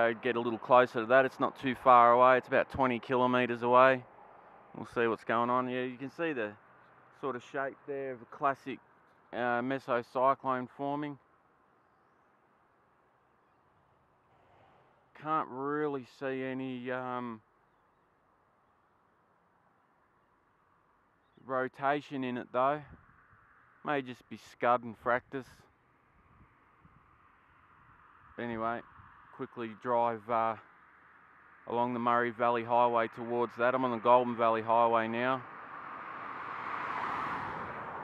Go get a little closer to that. It's not too far away. It's about 20 kilometres away. We'll see what's going on. Yeah, you can see the sort of shape there of a classic uh, mesocyclone forming. Can't really see any um, rotation in it though. May just be scud and fractus. Anyway, quickly drive uh, along the Murray Valley Highway towards that. I'm on the Goulburn Valley Highway now.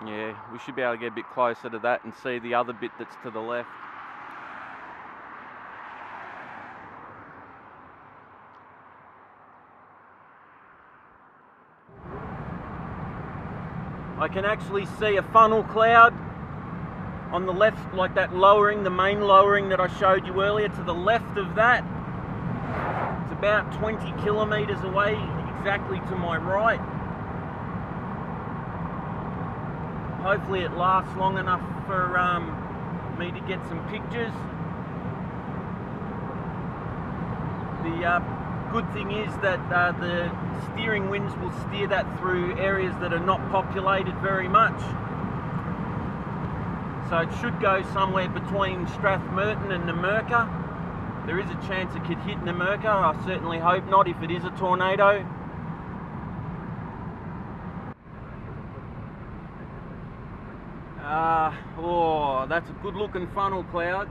Yeah, we should be able to get a bit closer to that and see the other bit that's to the left. I can actually see a funnel cloud on the left, like that lowering, the main lowering that I showed you earlier, to the left of that. It's about 20 kilometres away, exactly to my right. Hopefully it lasts long enough for um, me to get some pictures. The uh, good thing is that uh, the steering winds will steer that through areas that are not populated very much. So it should go somewhere between Strathmerton and Numurkah. There is a chance it could hit Numurkah. I certainly hope not if it is a tornado. Ah, uh, oh, that's a good looking funnel cloud.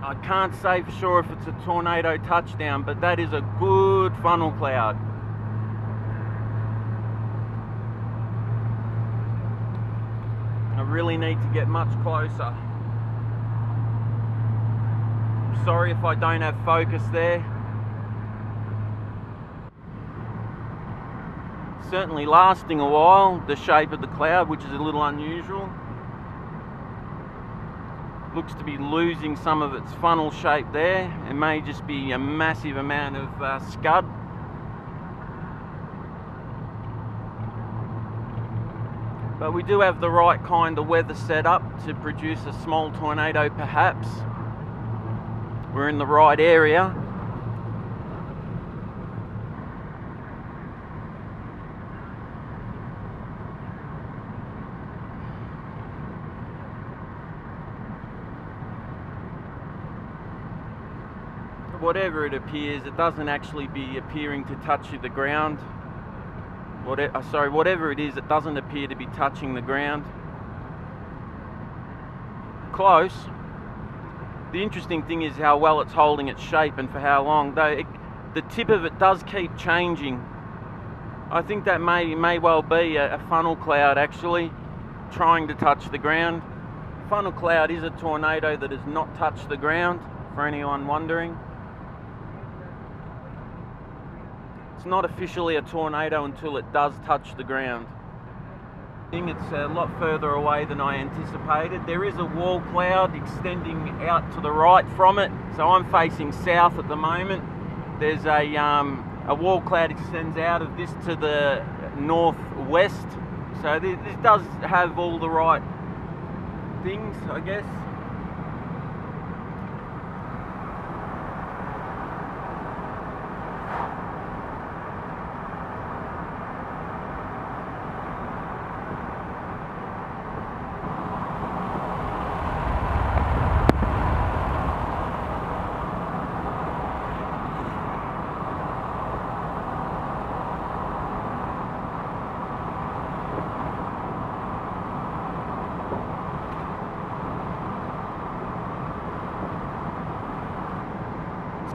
I can't say for sure if it's a tornado touchdown, but that is a good funnel cloud. Really need to get much closer. Sorry if I don't have focus there. Certainly lasting a while, the shape of the cloud, which is a little unusual. Looks to be losing some of its funnel shape there. It may just be a massive amount of uh, scud But we do have the right kind of weather set up to produce a small tornado perhaps. We're in the right area. Whatever it appears, it doesn't actually be appearing to touch the ground uh, sorry, whatever it is, it doesn't appear to be touching the ground. Close. The interesting thing is how well it's holding its shape and for how long. Though it, the tip of it does keep changing. I think that may may well be a, a funnel cloud actually trying to touch the ground. Funnel cloud is a tornado that has not touched the ground, for anyone wondering. It's not officially a tornado until it does touch the ground. It's a lot further away than I anticipated. There is a wall cloud extending out to the right from it, so I'm facing south at the moment. There's a, um, a wall cloud extends out of this to the northwest, so this does have all the right things, I guess.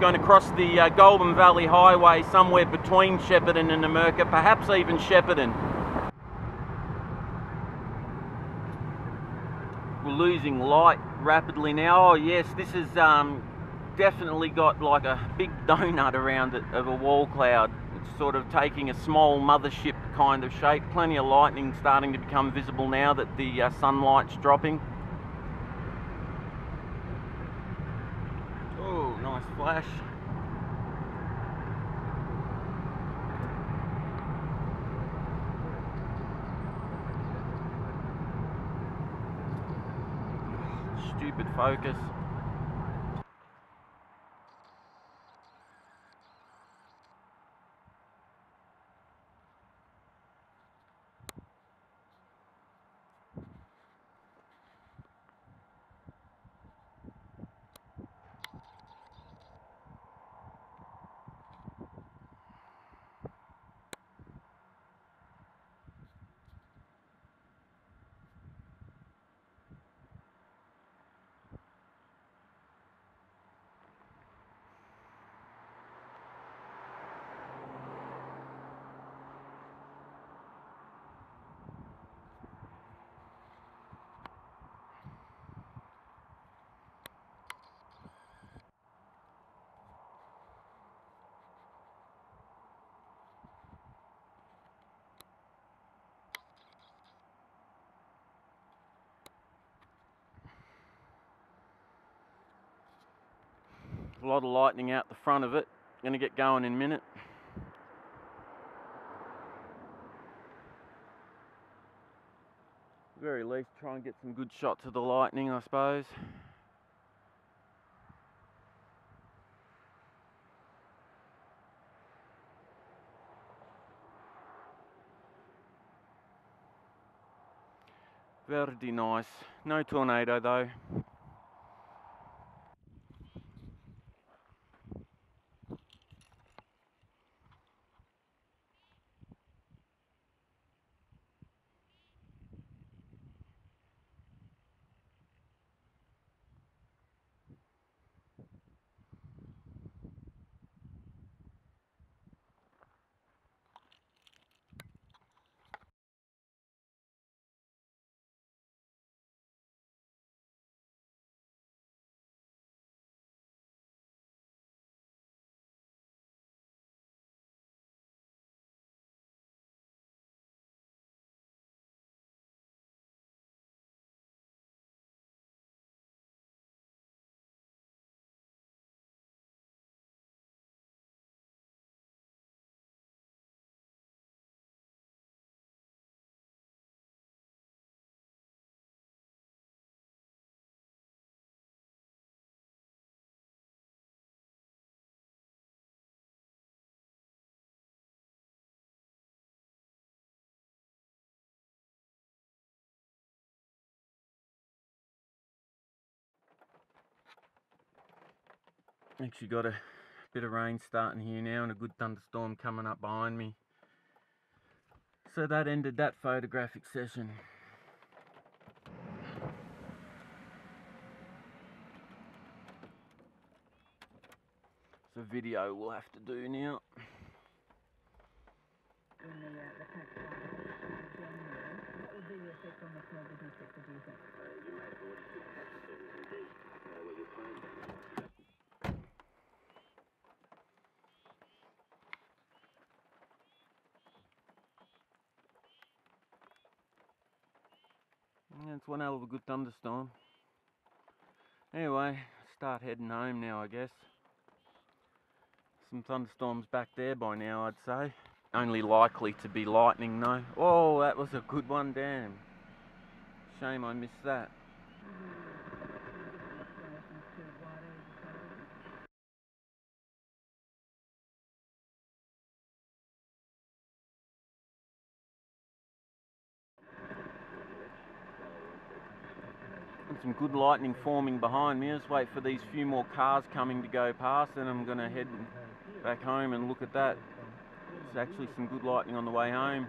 Going across the uh, Goulburn Valley Highway somewhere between Shepparton and Numurkah, perhaps even Shepparton. We're losing light rapidly now. Oh yes, this has um, definitely got like a big donut around it of a wall cloud. It's sort of taking a small mothership kind of shape. Plenty of lightning starting to become visible now that the uh, sunlight's dropping. flash. Stupid focus. A lot of lightning out the front of it. Going to get going in a minute. Very least try and get some good shots of the lightning I suppose. Very nice. No tornado though. Actually got a bit of rain starting here now and a good thunderstorm coming up behind me. So that ended that photographic session. So video we'll have to do now. It's one hell of a good thunderstorm. Anyway, start heading home now, I guess. Some thunderstorms back there by now, I'd say. Only likely to be lightning, though. Oh, that was a good one, damn. Shame I missed that. Some good lightning forming behind me. Just wait for these few more cars coming to go past, and I'm going to head back home and look at that. There's actually some good lightning on the way home.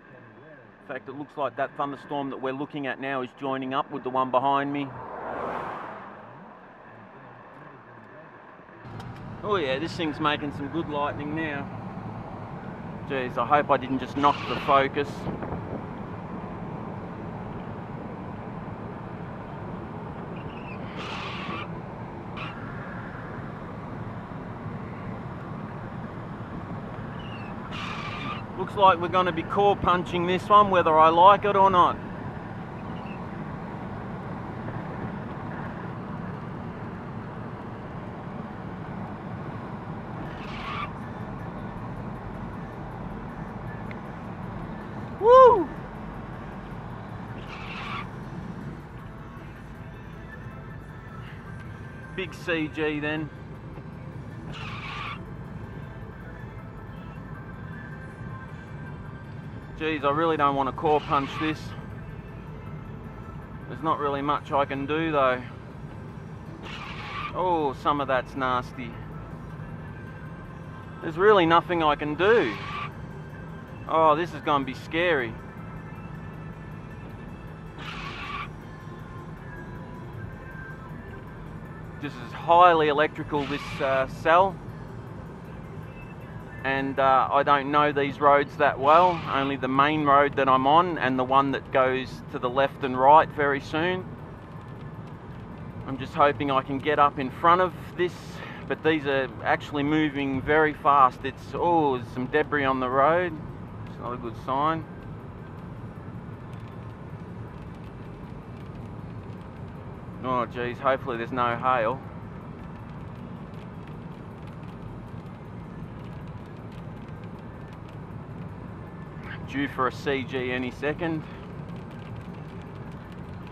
In fact, it looks like that thunderstorm that we're looking at now is joining up with the one behind me. Oh yeah, this thing's making some good lightning now. Jeez, I hope I didn't just knock the focus. Looks like we're going to be core punching this one, whether I like it or not. Woo! Big CG then. Geez, I really don't want to core punch this. There's not really much I can do though. Oh, some of that's nasty. There's really nothing I can do. Oh, this is going to be scary. This is highly electrical, this uh, cell. And uh, I don't know these roads that well, only the main road that I'm on and the one that goes to the left and right very soon. I'm just hoping I can get up in front of this, but these are actually moving very fast. It's, oh, there's some debris on the road. It's not a good sign. Oh geez, hopefully there's no hail. Due for a CG any second.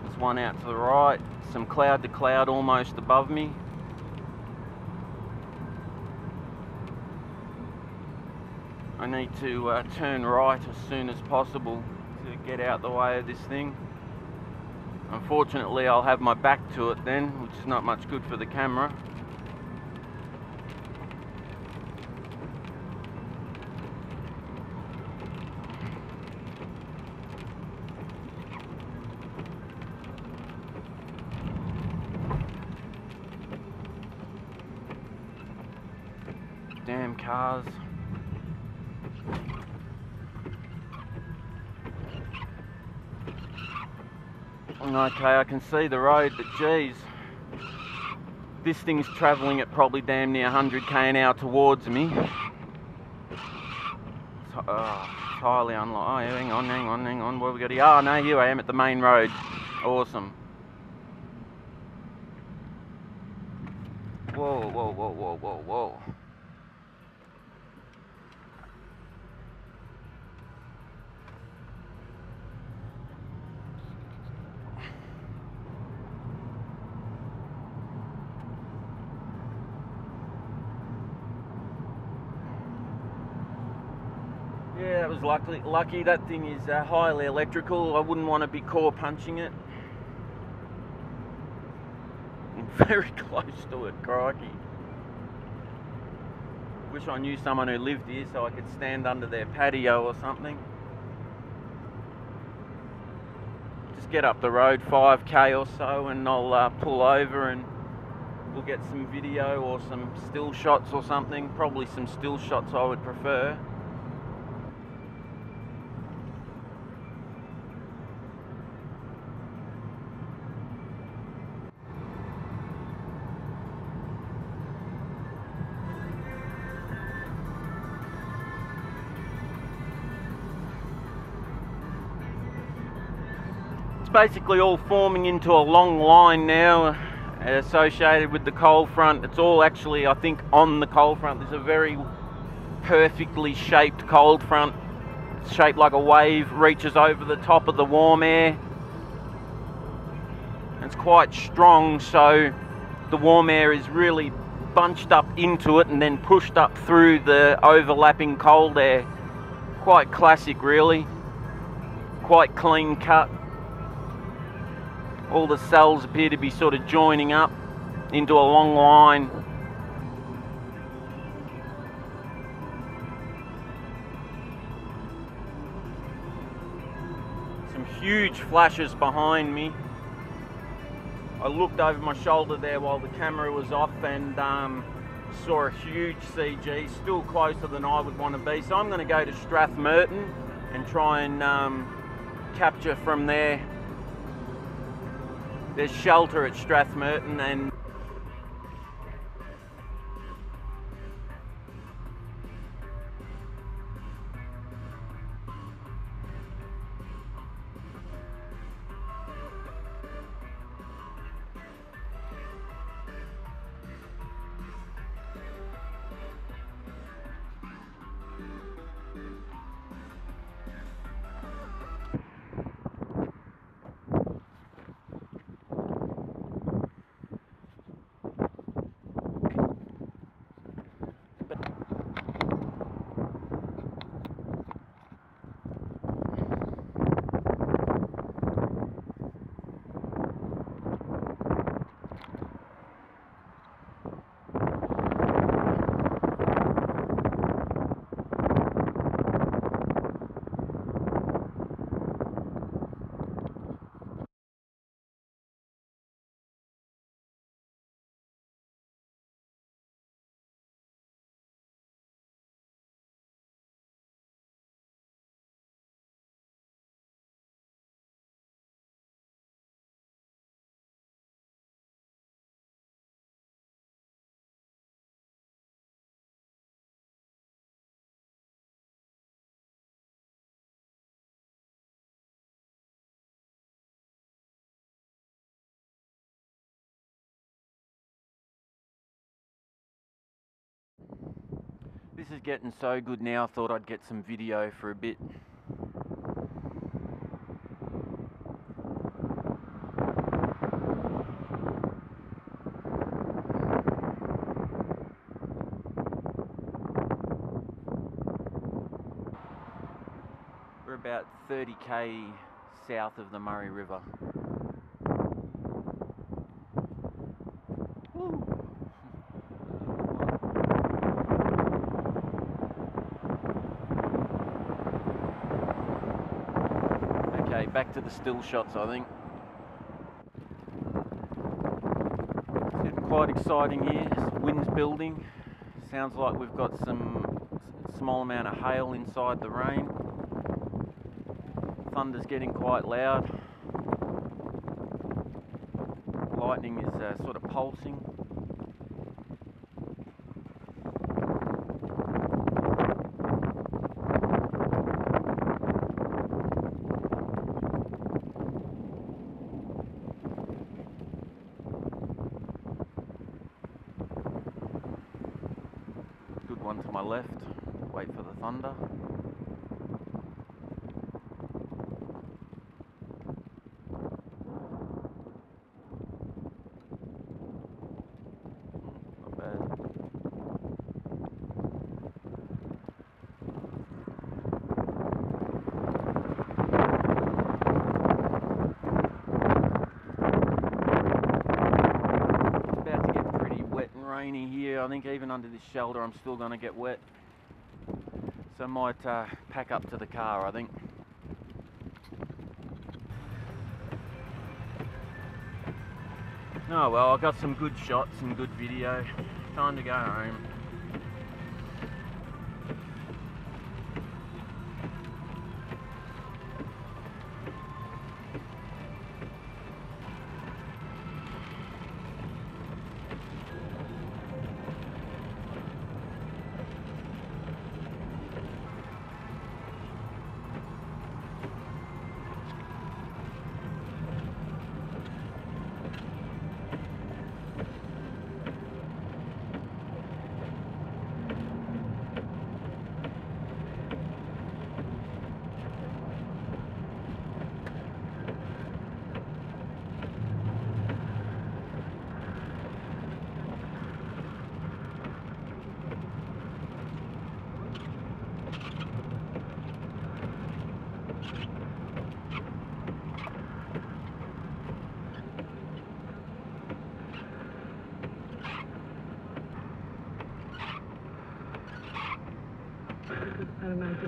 There's one out to the right, some cloud to cloud almost above me. I need to uh, turn right as soon as possible to get out the way of this thing. Unfortunately, I'll have my back to it then, which is not much good for the camera. Okay, I can see the road, but geez. This thing's travelling at probably damn near 100k an hour towards me. It's, oh, highly unlikely. Oh, hang on, hang on, hang on. Where we got here? Oh, no, here I am at the main road. Awesome. Whoa, whoa, whoa, whoa, whoa, whoa. Yeah, that was lucky. Lucky that thing is uh, highly electrical. I wouldn't want to be core punching it. I'm very close to it, crikey. Wish I knew someone who lived here so I could stand under their patio or something. Just get up the road 5k or so and I'll uh, pull over and we'll get some video or some still shots or something. Probably some still shots I would prefer. Basically all forming into a long line now associated with the cold front. It's all actually, I think, on the cold front. There's a very perfectly shaped cold front. It's shaped like a wave, reaches over the top of the warm air. It's quite strong, so the warm air is really bunched up into it and then pushed up through the overlapping cold air. Quite classic, really. Quite clean cut all the cells appear to be sort of joining up into a long line. Some huge flashes behind me. I looked over my shoulder there while the camera was off and um, saw a huge CG, still closer than I would want to be. So I'm going to go to Strathmerton and try and um, capture from there there's shelter at Strathmerton and This is getting so good now, I thought I'd get some video for a bit. We're about 30k south of the Murray River. Woo. Okay, back to the still shots, I think. It's getting quite exciting here. Wind's building. Sounds like we've got some small amount of hail inside the rain. Thunder's getting quite loud. Lightning is uh, sort of pulsing. Good one to my left. Wait for the thunder. Not bad. It's about to get pretty wet and rainy here. I think even under this shelter I'm still going to get wet. So I might uh, pack up to the car, I think. Oh well, I got some good shots and good video. Time to go home.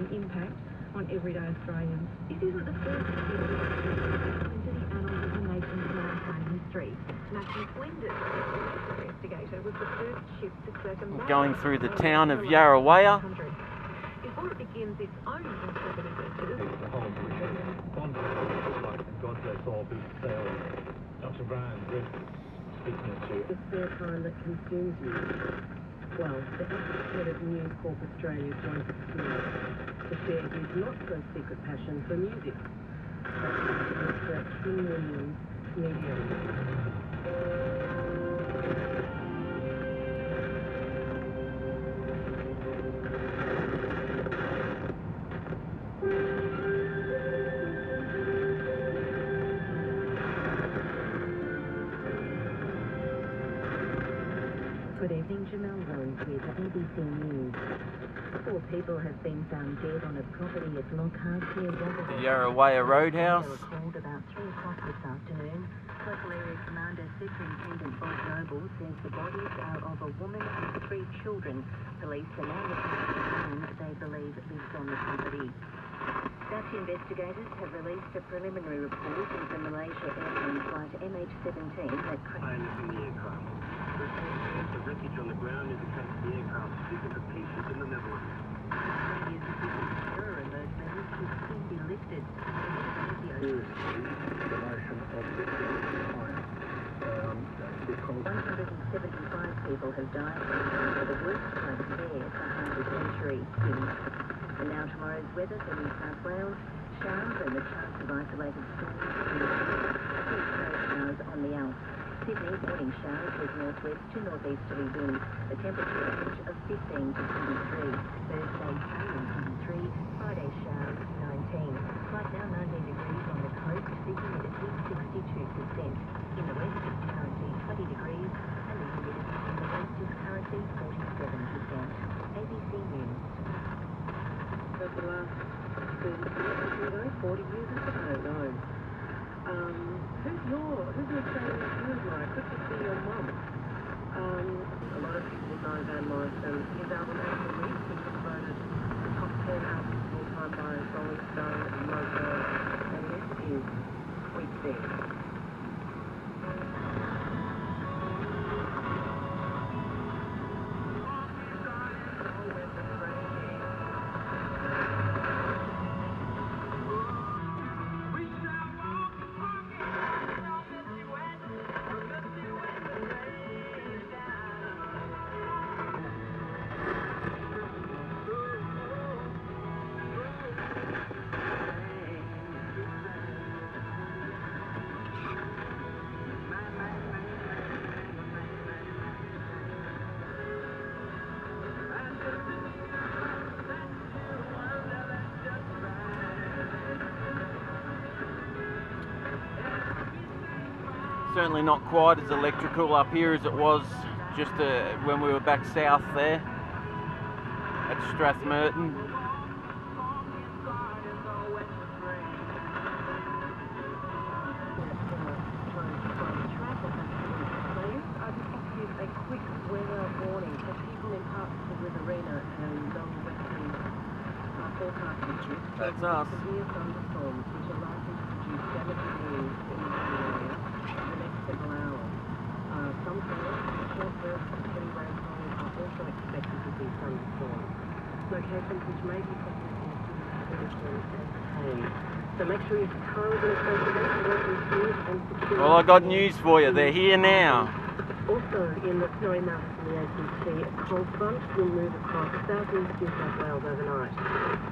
an impact on everyday Australians. This isn't the first into the annals of the nation's maritime history. Matthew Flinders, investigator, was the first ship to circumvent... Going through the town of Yarroweyah. Before it begins its own intrepid adventures... Dr. Brian Griffiths speaking to... The third time that consumes me. 12, the ex-head of News Corp Australia, Joseph Smith, to share his not-so-secret passion for music. That's Mr. Kim Williams, medium. Good evening, Jamel Rose with ABC News. Four people have been found dead on a property at Lockhart near The Wagga. Yarroweyah Roadhouse. They were called about 3 o'clock this afternoon. Local area commander Superintendent Bob Noble says the bodies are of a woman and three children. Police are now looking for the man they believe lives on the property. Dutch investigators have released a preliminary report of the Malaysia airplane flight MH17 that crashed. The wreckage on the ground the in the of terror in those measures should soon be lifted. The notion of victim fire. Um, because 175 people have died from the worst flood for half a century. And now tomorrow's weather for New South Wales, showers and the chance of isolated storms. Snow showers on the Alps. Sydney, morning showers with northwest to northeasterly winds. The temperature range of 15 to 23. Thursday, sunny 23. Friday, showers 19. Right now, 19 degrees on the coast. The humidity 62%. In the west, Certainly not quite as electrical up here as it was just uh, when we were back south there at Strathmerton. a quick weather warning for people in parts of the Riverina and on the western forecast districts. That's us. Severe thunderstorms which are likely to produce damaging winds in the area in the next several hours. Uh, some clouds short bursts of heavy rainfall are also expected with these thunderstorms. Locations which may be consistent with Queensland and haze. So make sure your car is in a safe place to work with good and secure. Well, I got news for you. They're here now. Also, in the Snowy Mountains and the ACT, a cold front will move across southeast New South Wales overnight.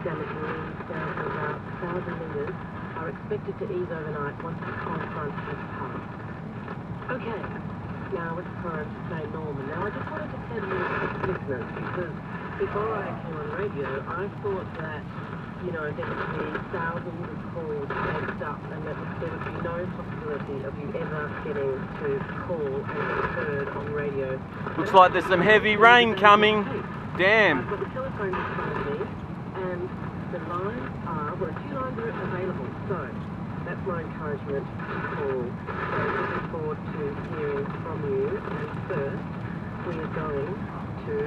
Damaging winds down to about 1,000 metres are expected to ease overnight once the cold front has passed. Okay, now it's time to play Norman. Now, I just wanted to tell you, listeners, because before I came on radio, I thought that, you know, there would be thousands of calls taped up and that there would be no possibility of you ever getting to call and get heard on radio. Looks like there's some heavy rain coming. Damn. I've got the telephone in front of me, and the lines are, well, a few lines are available, so that's my encouragement to call. Forward to hear from you, and first, we are going to...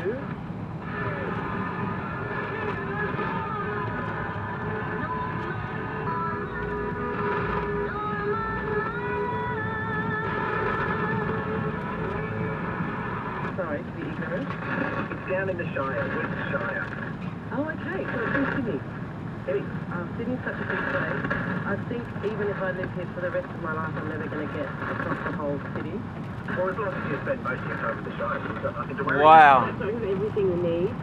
Sorry to be ignorant. It's down in the Shire, West Shire. Oh, okay. So it's in Sydney. Anyway, um, Sydney's such a big place. I think even if I live here for the rest of my life, I'm never going to get across Wow. So everything you need.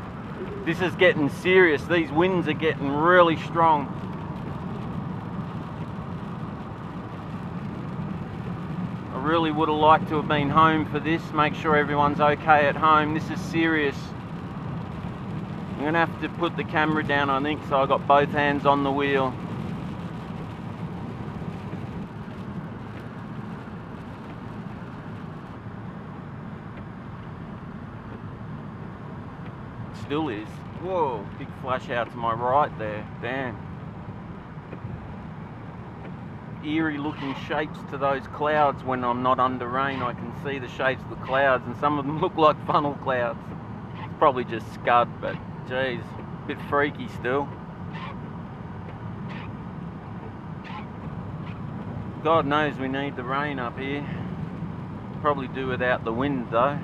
This is getting serious. These winds are getting really strong. I really would have liked to have been home for this. Make sure everyone's okay at home. This is serious. I'm going to have to put the camera down, I think, so I got both hands on the wheel. Still is. Whoa, big flash out to my right there. Damn. Eerie looking shapes to those clouds when I'm not under rain. I can see the shapes of the clouds, and some of them look like funnel clouds. It's probably just scud, but geez, a bit freaky still. God knows we need the rain up here. Probably do without the wind though.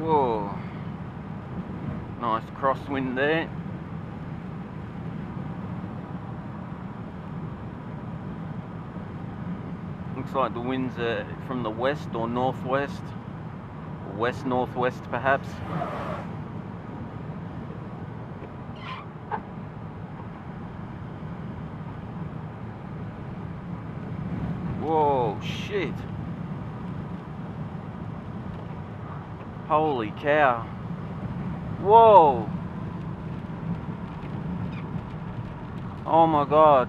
Whoa. Nice crosswind there. Looks like the winds are from the west or northwest, west northwest perhaps. Holy cow. Whoa. Oh my god.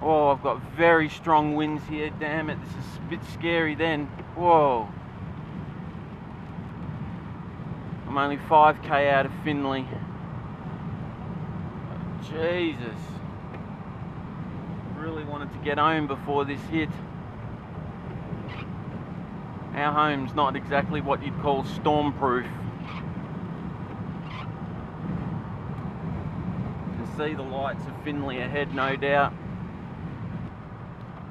Oh, I've got very strong winds here. Damn it, this is a bit scary then. Whoa. I'm only 5k out of Finley. Jesus. Really wanted to get home before this hit. Our home's not exactly what you'd call stormproof. You can see the lights of Finley ahead, no doubt.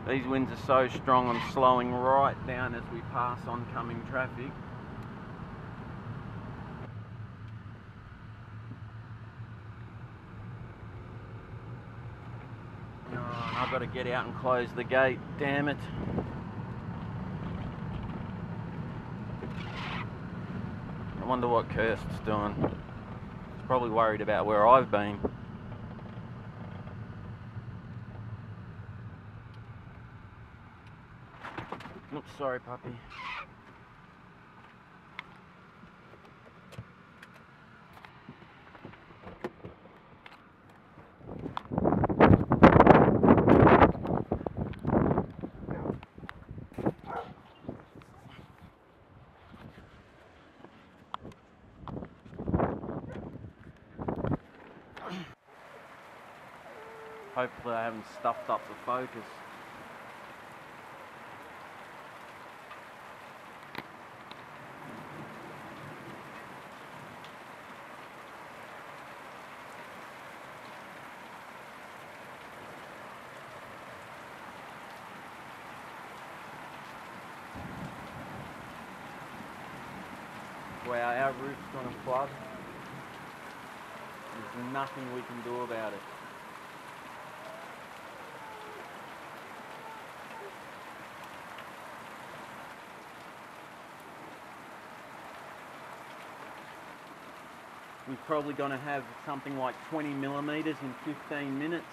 These winds are so strong, I'm slowing right down as we pass oncoming traffic. Oh, I've got to get out and close the gate, damn it. Wonder what Kirst's doing. He's probably worried about where I've been. Oops, sorry, puppy. Hopefully I haven't stuffed up the focus. Wow, our roof's gonna flood. There's nothing we can do about it. We're probably going to have something like 20 millimetres in 15 minutes.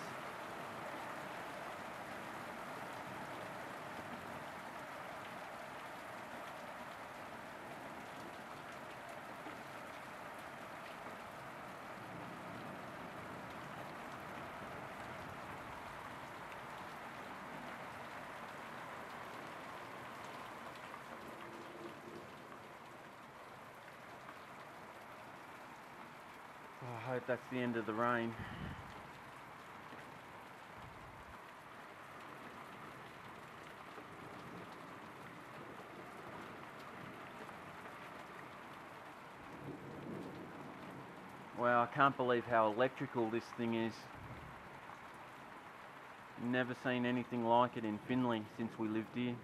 Oh, I hope that's the end of the rain. Wow, I can't believe how electrical this thing is. Never seen anything like it in Finley since we lived here.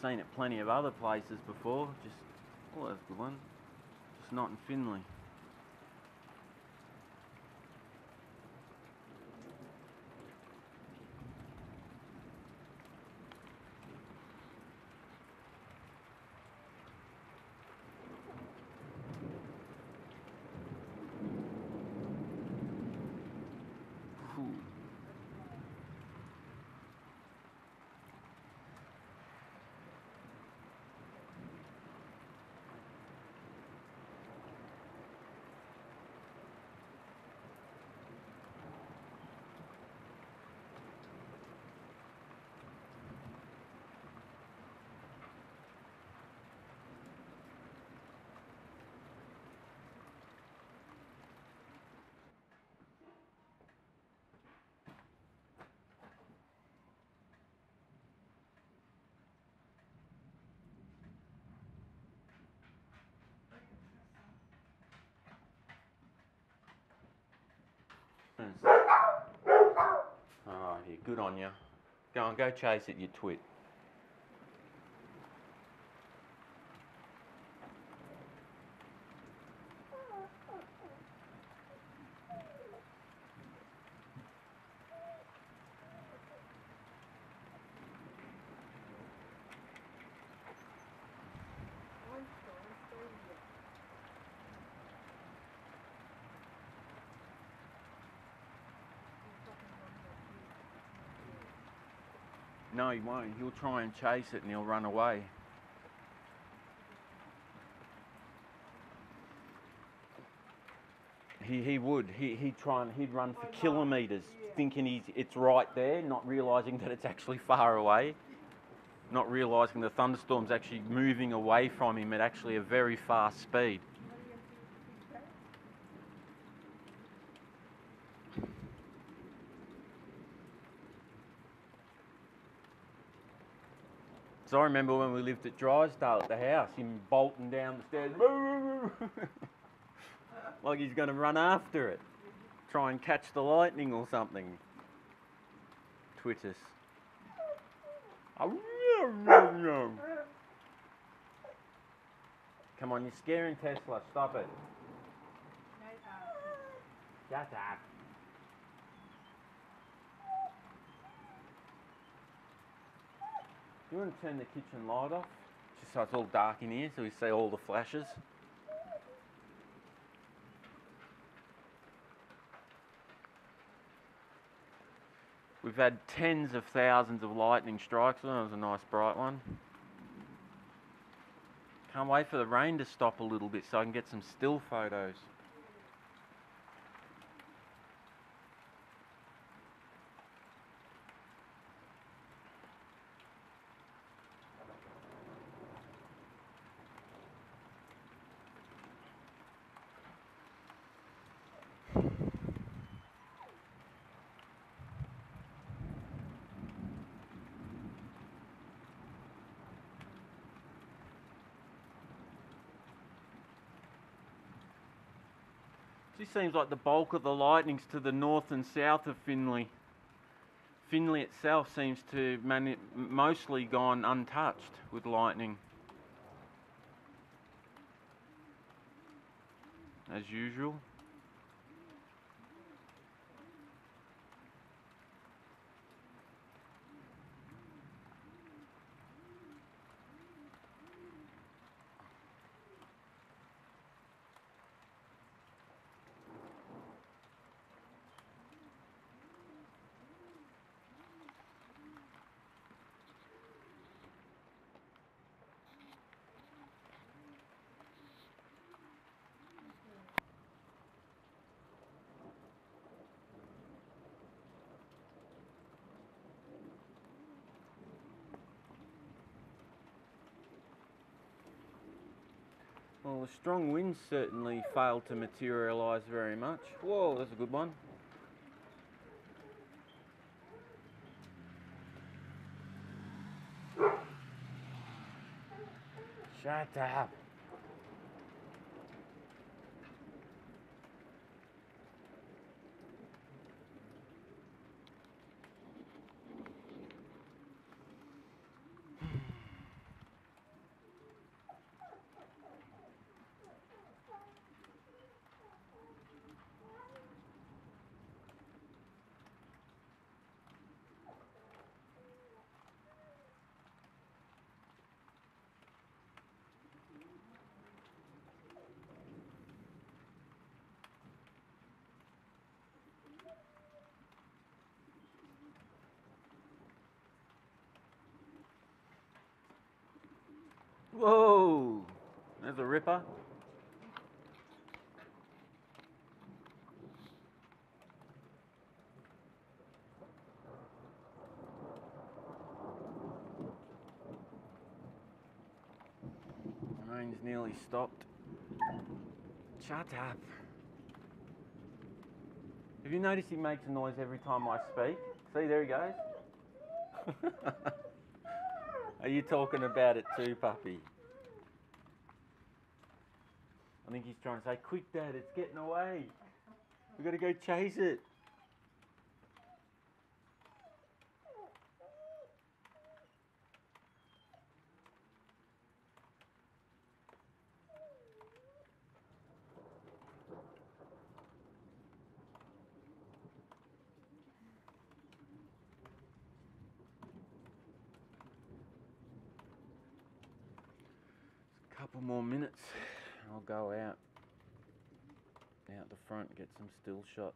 Seen it plenty of other places before, just, oh that's a good one, not in Finley. Oh, yeah, good on you. Go on, go chase it, you twit. No, he won't. He'll try and chase it and he'll run away. He, he would. He, he'd try and he'd run for kilometres thinking he's, it's right there, not realising that it's actually far away. Not realising the thunderstorm's actually moving away from him at actually a very fast speed. So I remember when we lived at Drysdale at the house, him bolting down the stairs, like he's going to run after it, try and catch the lightning or something. Twitters. Come on, you're scaring Tesla. Stop it. Shut up. You want to turn the kitchen light off? Just so it's all dark in here so we see all the flashes. We've had tens of thousands of lightning strikes. That was a nice bright one. Can't wait for the rain to stop a little bit so I can get some still photos. Seems like the bulk of the lightning's to the north and south of Finley. Finley itself seems to mani- mostly gone untouched with lightning. As usual. Well, the strong winds certainly failed to materialise very much. Whoa, that's a good one. Shut up. Whoa! There's a ripper. Rain's nearly stopped. Shut up. Have you noticed he makes a noise every time I speak? See, there he goes. Are you talking about it too, puppy? I think he's trying to say, quick, Dad, it's getting away. We've got to go chase it. Couple more minutes I'll go out out the front get some still shots